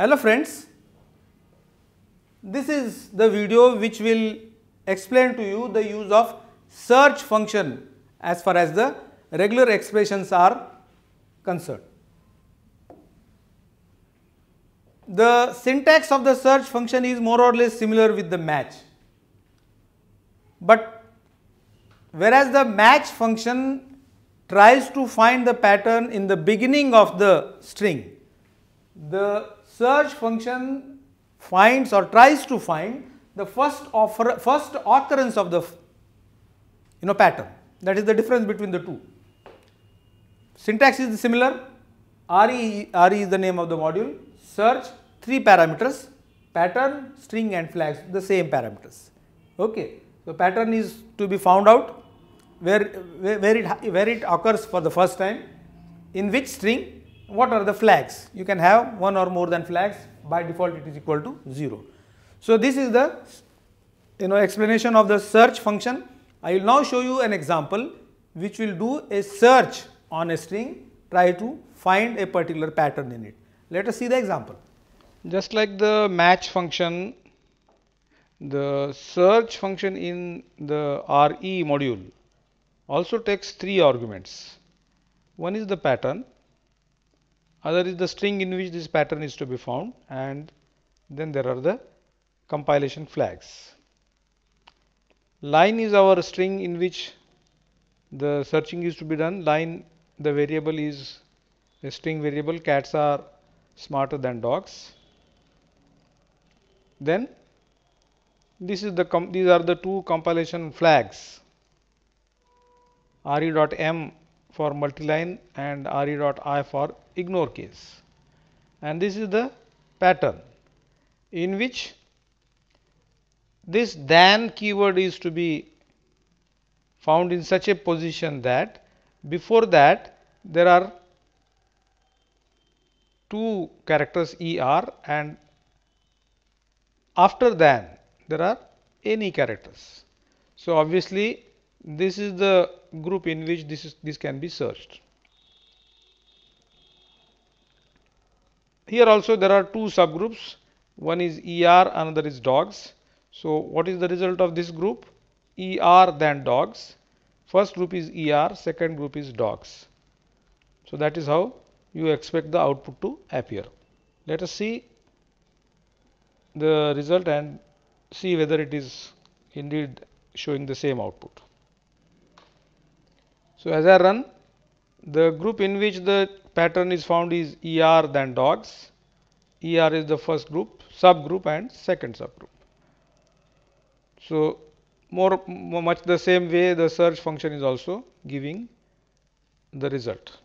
Hello friends, this is the video which will explain to you the use of search function as far as the regular expressions are concerned. The syntax of the search function is more or less similar with the match, but whereas the match function tries to find the pattern in the beginning of the string, the search function finds or tries to find the first offer, first occurrence of the you know pattern. That is the difference between the two. Syntax is similar. RE, RE is the name of the module. Search three parameters. Pattern string and flags the same parameters. Okay. So, pattern is to be found out where, where it where it occurs for the first time in which string what are the flags you can have one or more than flags by default it is equal to 0. So, this is the you know explanation of the search function. I will now show you an example which will do a search on a string try to find a particular pattern in it. Let us see the example. Just like the match function the search function in the RE module also takes three arguments. One is the pattern other is the string in which this pattern is to be found and then there are the compilation flags. Line is our string in which the searching is to be done. Line the variable is a string variable cats are smarter than dogs. Then this is the these are the two compilation flags re.m for multiline and re.i for ignore case and this is the pattern in which this than keyword is to be found in such a position that before that there are two characters er and after than there are any characters. So, obviously this is the group in which this is this can be searched. Here also there are two subgroups, one is ER, another is dogs. So, what is the result of this group? ER than dogs. First group is ER, second group is dogs. So, that is how you expect the output to appear. Let us see the result and see whether it is indeed showing the same output. So, as I run the group in which the pattern is found is ER than dogs. ER is the first group, subgroup and second subgroup. So, more much the same way the search function is also giving the result.